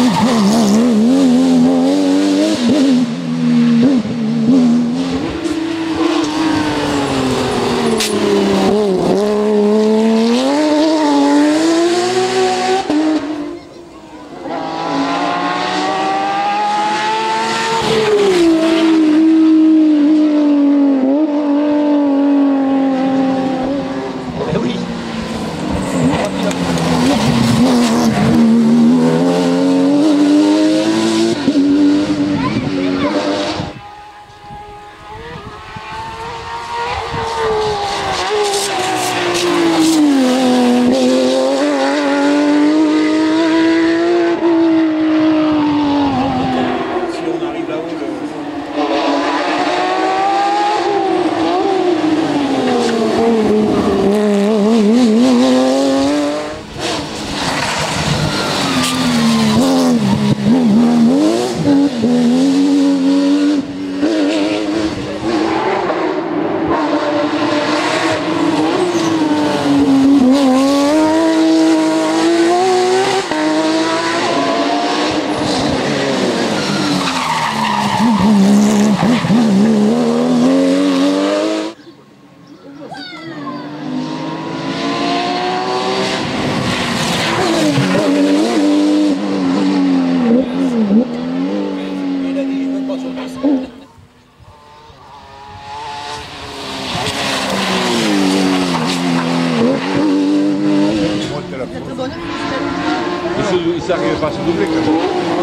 Oh, Deci, ich sage, was du blickst.